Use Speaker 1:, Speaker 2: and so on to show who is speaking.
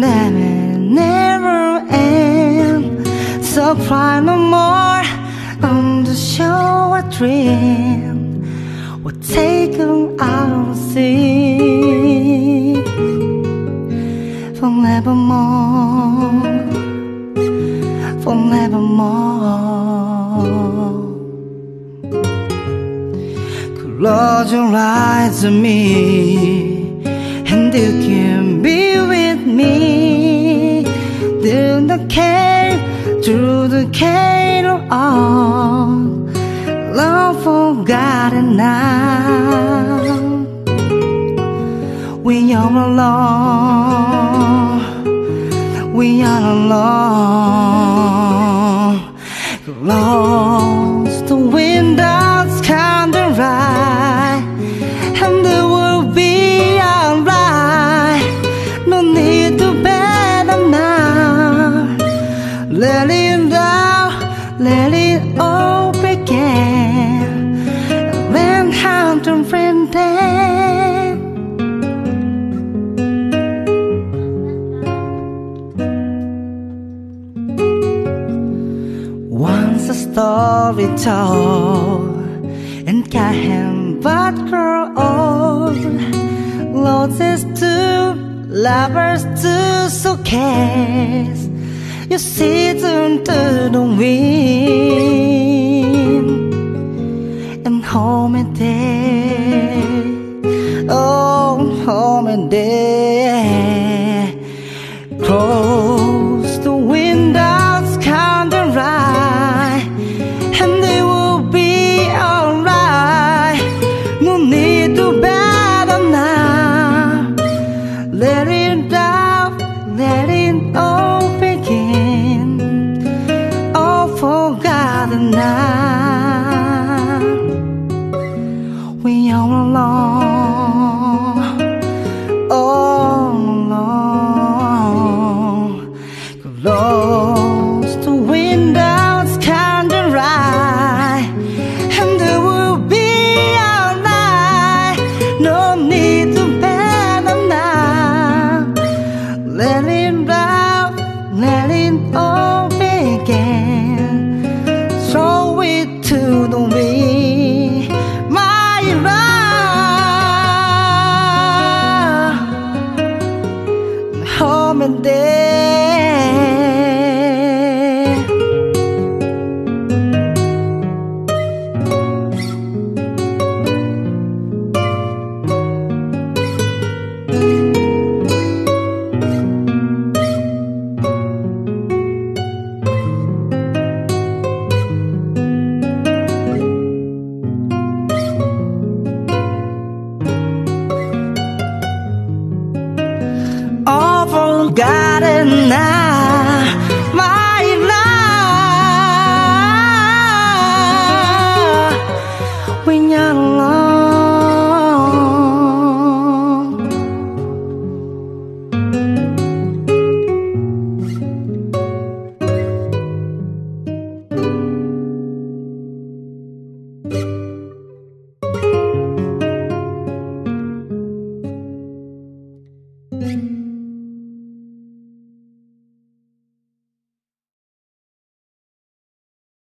Speaker 1: never, never end So cry no more I'm just show a dream. We'll take out of sea. Forevermore Forevermore Close your eyes to me And you can be with me the cave through the cave of love forgotten now we are alone. We are alone let it down let it all begin when how to friend Once a story told and can't but grow old. Losses to lovers to suitcase. You sit into the wind day.